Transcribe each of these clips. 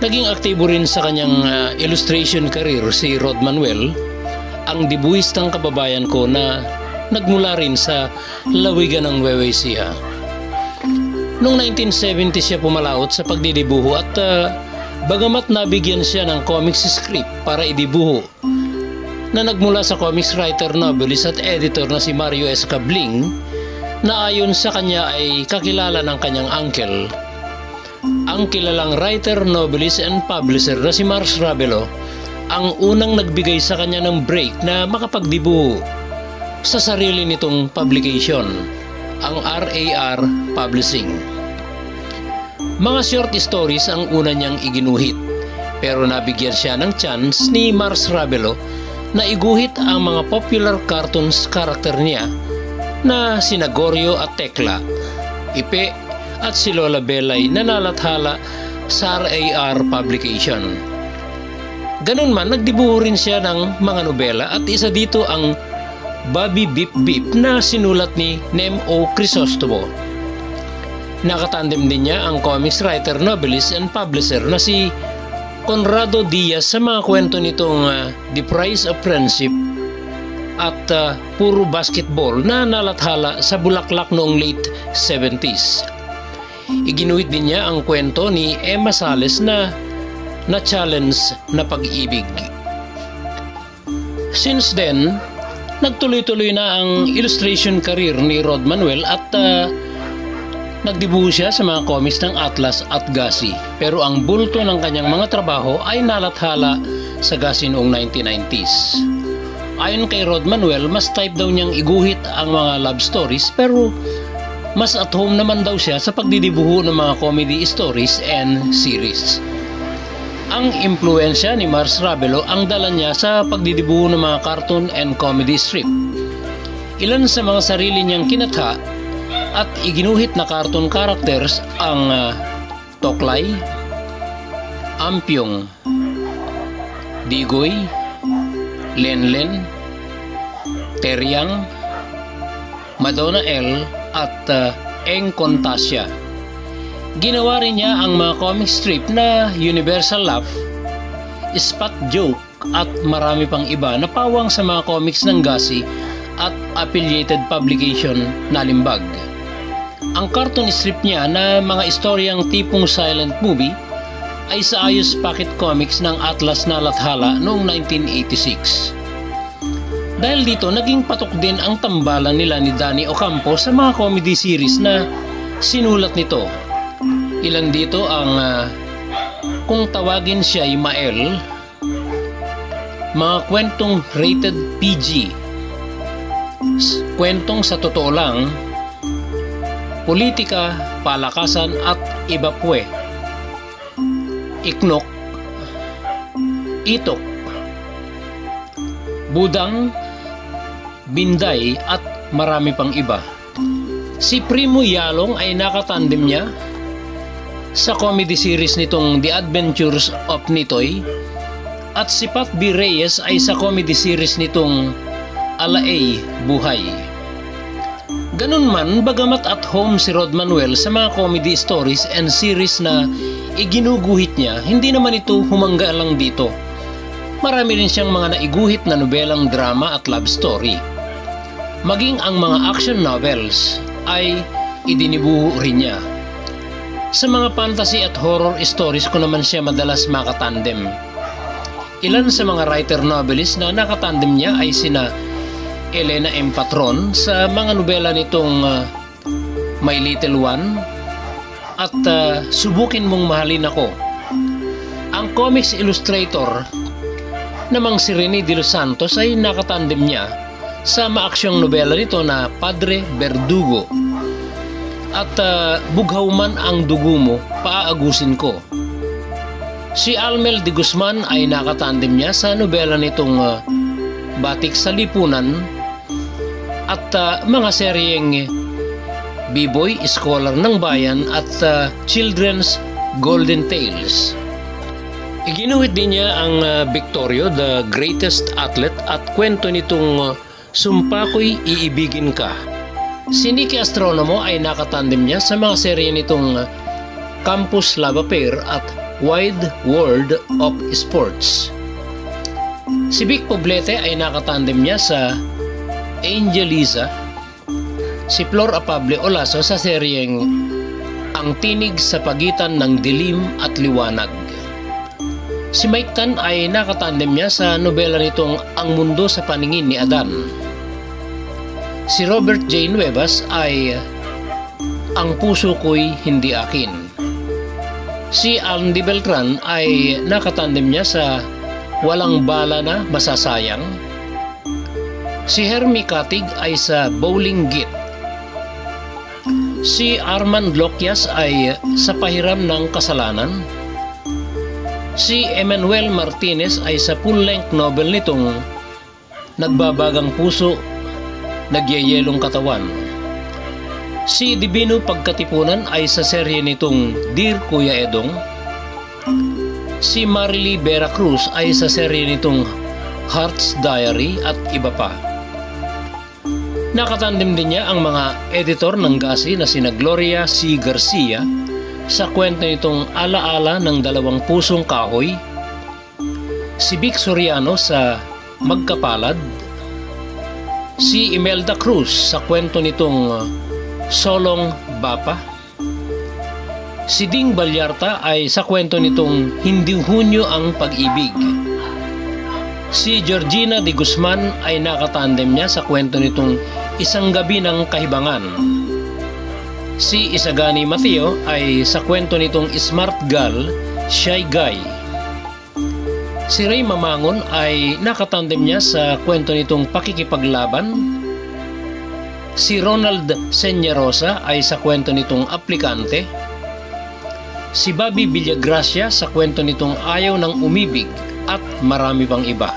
Naging aktibo rin sa kanyang uh, illustration career si Rod Manuel, ang dibuhistang kababayan ko na nagmula rin sa lawigan ng Wewesiha. Noong 1970 siya pumalaot sa pagdidibuho at uh, bagamat nabigyan siya ng comics script para idibuho na nagmula sa comics writer, novelist at editor na si Mario S. Cabling na ayon sa kanya ay kakilala ng kanyang uncle ang kilalang writer, novelist and publisher na si Mars Ravelo ang unang nagbigay sa kanya ng break na makapagdibuho sa sarili nitong publication, ang RAR Publishing. Mga short stories ang una niyang iginuhit pero nabigyan siya ng chance ni Mars Ravelo na iguhit ang mga popular cartoons karakter niya na sina Goryo at Tekla, Ipe at si Lola Belay na nalathala sa RAR publication. Ganun man, nagdibuho rin siya ng mga nobela at isa dito ang Bobby Bip Bip na sinulat ni Nem O. Crisostomo. Nakatandem din niya ang comics writer, novelist and publisher na si Conrado Diaz sa mga kwento nitong uh, The Price of Friendship at uh, Puro Basketball na nalathala sa Bulaklak noong late 70s. Iginuhit din niya ang kwento ni Emma Sales na na-challenge na pag-ibig. Since then, nagtuloy-tuloy na ang illustration career ni Rod Manuel at uh, nagdibuho siya sa mga comics ng Atlas at Gasi. Pero ang bulto ng kanyang mga trabaho ay nalathala sa Gasi noong 1990s. Ayon kay Rod Manuel, mas type daw niyang iguhit ang mga love stories pero mas at home naman daw siya sa pagdidibuho ng mga comedy stories and series. Ang impluensya ni Mars Ravelo ang dala niya sa pagdidibuho ng mga cartoon and comedy strip. Ilan sa mga sarili niyang kinatha at iginuhit na cartoon characters ang uh, Toklay, Ampyong, Digoy, Lenlen, Teryang, Madonna L, at uh, Encontasia. Ginawa rin niya ang mga comic strip na Universal Laugh, Spot Joke at marami pang iba na pawang sa mga comics ng Gasi at affiliated publication na Limbag. Ang cartoon strip niya na mga istoryang tipong silent movie ay sa Ayos Pocket Comics ng Atlas na Lathala noong 1986. Dahil dito, naging patok din ang tambalan nila ni Danny Ocampo sa mga comedy series na sinulat nito. Ilan dito ang uh, kung tawagin siya ay Mael, mga kwentong rated PG, kwentong sa totoo lang, politika, palakasan at iba pwe, iknok, itok, budang, Binday at marami pang iba. Si Primo Yalong ay nakatandem niya sa comedy series nitong The Adventures of Nitoy at si Pat B. Reyes ay sa comedy series nitong Alaay Buhay. Ganun man, bagamat at home si Rod Manuel sa mga comedy stories and series na iginuguhit niya, hindi naman ito humangga lang dito. Marami rin siyang mga naiguhit na nobelang drama at love story maging ang mga action novels ay idinibuho rin niya. Sa mga fantasy at horror stories ko naman siya madalas makatandem. Ilan sa mga writer novelist na nakatandem niya ay sina Elena M. Patron sa mga nobela nitong uh, My Little One at uh, Subukin Mong Mahalin Ako. Ang comics illustrator namang si Rene De Los Santos ay nakatandem niya sa maaksyong nobela nito na Padre Verdugo. At uh, bughaw man ang dugo mo, paaagusin ko. Si Almel de Guzman ay nakatandem niya sa nobela nitong uh, Batik sa Lipunan at uh, mga seryeng B-Boy, Scholar ng Bayan at uh, Children's Golden Tales. Iginuhit din niya ang uh, Victorio, the greatest athlete at kwento nitong uh, Sumpa ko'y iibigin ka. Si Nicky Astronomo ay nakatandem niya sa mga serye nitong Campus Lava Pair at Wide World of Sports. Si Vic Poblete ay nakatandem niya sa Angeliza, si Flor Apable Olaso sa seryeng Ang Tinig sa Pagitan ng Dilim at Liwanag. Si Mike Tan ay nakatandem niya sa nobela nitong Ang Mundo sa Paningin ni Adan. Si Robert J. Nuevas ay Ang Puso Ko'y Hindi Akin. Si Andy Beltran ay nakatandem niya sa Walang Bala na Masasayang. Si Hermie Katig ay sa Bowling Git. Si Armand Lokyas ay sa Pahiram ng Kasalanan. Si Emmanuel Martinez ay sa full-length novel nitong Nagbabagang Puso, Nagyayelong Katawan. Si Divino Pagkatipunan ay sa serye nitong Dear Kuya Edong. Si Marily Vera Cruz ay sa serye nitong Heart's Diary at iba pa. Nakatandem din niya ang mga editor ng Gasi na sina Gloria C. Garcia sa kwento nitong Alaala ng Dalawang Pusong Kahoy, si Vic Soriano sa Magkapalad, si Imelda Cruz sa kwento nitong Solong Bapa, si Ding Balyarta ay sa kwento nitong Hindi Hunyo ang Pag-ibig. Si Georgina de Guzman ay nakatandem niya sa kwento nitong Isang Gabi ng Kahibangan. Si Isagani Mateo ay sa kwento nitong Smart Girl, Shy Guy. Si Ray Mamangon ay nakatandem niya sa kwento nitong Pakikipaglaban. Si Ronald Senyarosa ay sa kwento nitong Aplikante. Si Bobby Villagracia sa kwento nitong Ayaw ng Umibig at marami pang iba.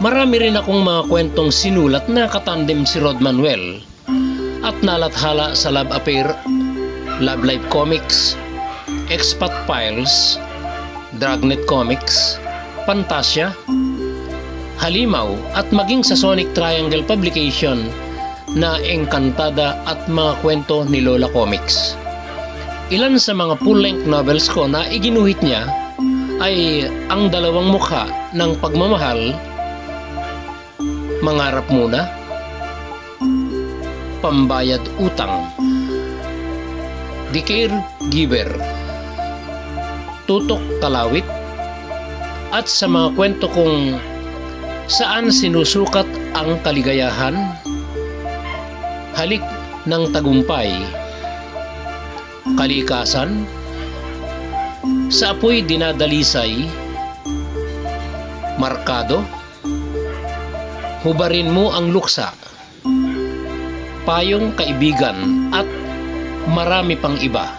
Marami rin akong mga kwentong sinulat na katandem si Rod Manuel at nalathala sa Love Affair, Love Life Comics, Expat Files, Dragnet Comics, Fantasia, Halimaw at maging sa Sonic Triangle Publication na Encantada at mga kwento ni Lola Comics. Ilan sa mga full-length novels ko na iginuhit niya ay ang dalawang mukha ng pagmamahal, Mangarap Muna, pambayad utang. The Caregiver Tutok Kalawit. At sa mga kwento kung saan sinusukat ang kaligayahan, halik ng tagumpay, kalikasan, sa apoy dinadalisay, markado, hubarin mo ang luksa, payong kaibigan at marami pang iba.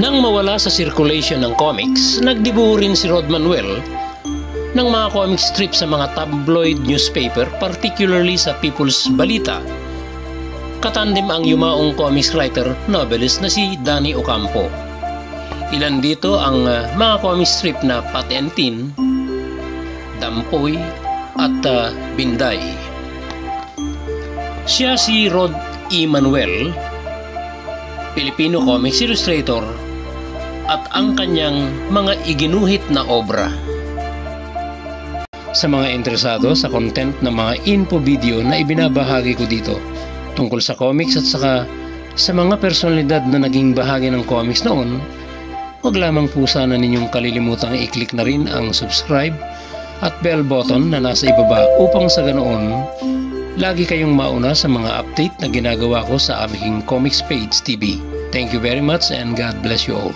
Nang mawala sa circulation ng comics, nagdibuho rin si Rod Manuel ng mga comic strip sa mga tabloid newspaper, particularly sa People's Balita. Katandim ang yumaong comics writer novelist na si Danny Ocampo. Ilan dito ang ah, mga comic strip na Patentin, Dampoy at ah, Binday. Siya si Rod E. Manuel, Filipino comics illustrator at ang kanyang mga iginuhit na obra. Sa mga interesado sa content ng mga info video na ibinabahagi ko dito tungkol sa comics at saka sa mga personalidad na naging bahagi ng comics noon, huwag lamang po sana ninyong kalilimutang i-click na rin ang subscribe at bell button na nasa ibaba upang sa ganoon lagi kayong mauna sa mga update na ginagawa ko sa aming Comics Page TV. Thank you very much and God bless you all.